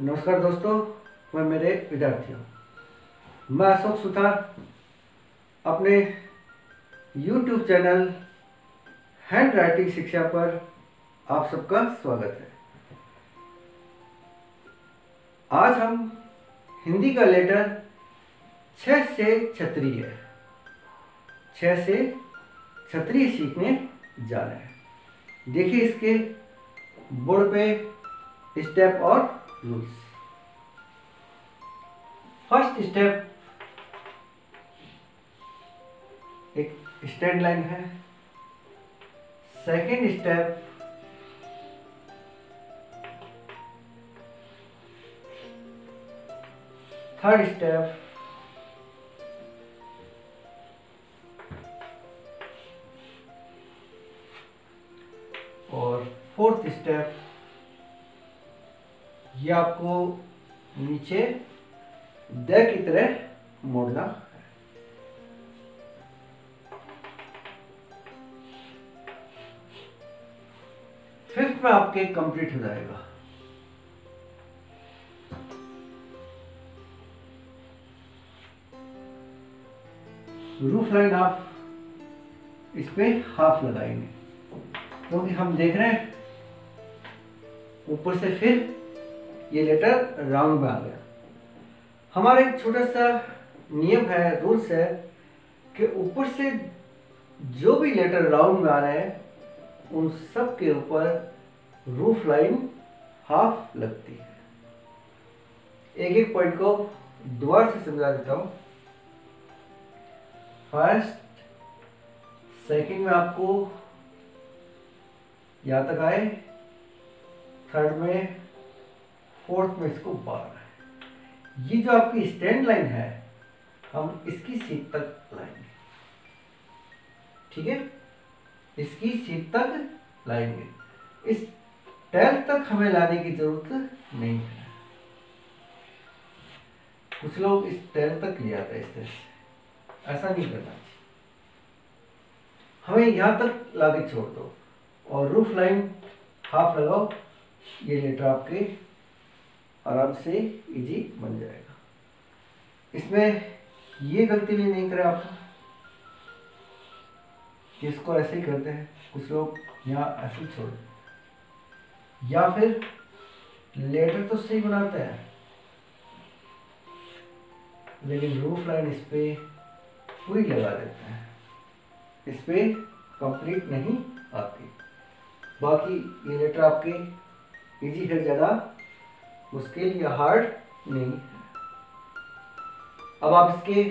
नमस्कार दोस्तों, मैं मेरे विद्यार्थियों। मैं अशोक सुथार अपने YouTube चैनल हैंड राइटिंग शिक्षा पर आप सबका स्वागत है। आज हम हिंदी का लेटर छ से क्षत्रिय छ से क्षत्रिय सीखने जा रहे हैं। देखिए इसके बोर्ड पे स्टेप और रूल्स फ़र्स्ट स्टेप एक स्टैंड लाइन है। सेकेंड स्टेप थर्ड स्टेप और फोर्थ स्टेप ये आपको नीचे द की तरह मोड़ना फिफ्थ में आपके कंप्लीट हो जाएगा। रूफ लाइन आप इस पे हाफ़ लगाएँगे। क्योंकि तो हम देख रहे हैं, ऊपर से फिर ये लेटर राउंड में आ गया। हमारा एक छोटा सा नियम है रूल्स है कि ऊपर से जो भी लेटर राउंड में आ रहे हैं, उन सब के ऊपर रूफ लाइन हाफ़ लगती है। एक एक पॉइंट को दोबारा से समझा देता हूँ। फ़र्स्ट सेकंड में आपको यहाँ तक आए। थर्ड में फोर्थ में इसको बार है। ये जो आपकी स्टैंड लाइन है, हम इसकी सीट तक लाएँगे। ठीक है? इसकी सीट तक लाएँगे। इस टेल तक हमें लाने की ज़रूरत नहीं है। कुछ लोग इस टेल तक ले आते हैं इस तरह से। ऐसा नहीं करना चाहिए। हमें यहाँ तक लाके छोड़ दो और रूफ लाइन हाफ़ लगाओ। ये लेटर आपके आराम से इजी बन जाएगा। इसमें ये गलती भी नहीं करें आप। इसको ऐसे ही करते हैं, कुछ लोग यहाँ ऐसे छोड़ या फिर लेटर तो सही बनाते हैं। लेकिन रूफ लाइन इस पर पूरी लगा देते हैं। इस पर कंप्लीट नहीं आती। बाकी ये लेटर आपके इजी है ज़्यादा। मुश्किल या हार्ड नहीं। अब आप इसके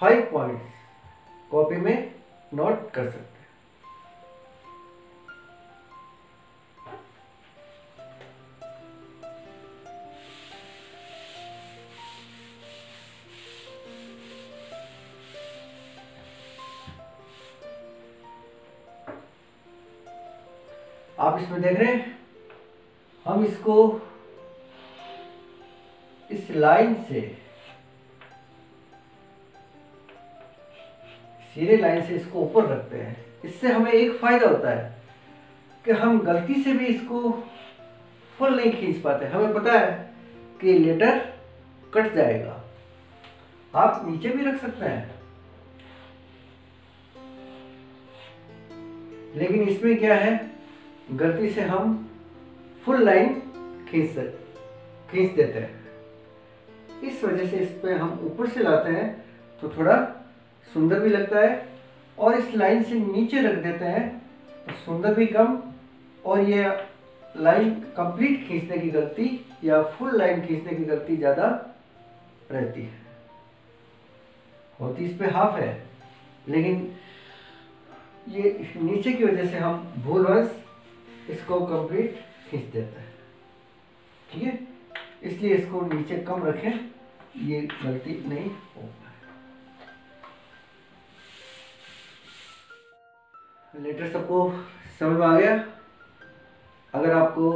फाइव पॉइंट्स कॉपी में नोट कर सकते आप इसमें देख रहे हैं, हम इसको इस लाइन से, सीधे लाइन से इसको ऊपर रखते हैं। इससे हमें एक फ़ायदा होता है कि हम गलती से भी इसको फुल नहीं खींच पाते। हमें पता है कि लेटर कट जाएगा। आप नीचे भी रख सकते हैं। लेकिन इसमें क्या है? गलती से हम फुल लाइन खींच खींच देते हैं। इस वजह से इस पर हम ऊपर से लाते हैं तो थोड़ा सुंदर भी लगता है, और इस लाइन से नीचे रख देते हैं तो सुंदर भी कम, और ये लाइन कंप्लीट खींचने की गलती या फुल लाइन खींचने की गलती ज़्यादा रहती है। होती इस पर हाफ़ है, लेकिन ये नीचे की वजह से हम भूलवश इसको कंप्लीट खींच देते हैं। ठीक है? इसलिए इसको नीचे कम रखें। ये गलती नहीं हो। लेटर सबको समझ में आ गया? अगर आपको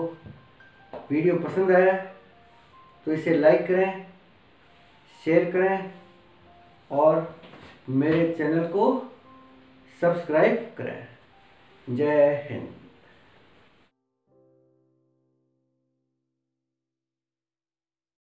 वीडियो पसंद आया तो इसे लाइक करें, शेयर करें, और मेरे चैनल को सब्सक्राइब करें। जय हिंद।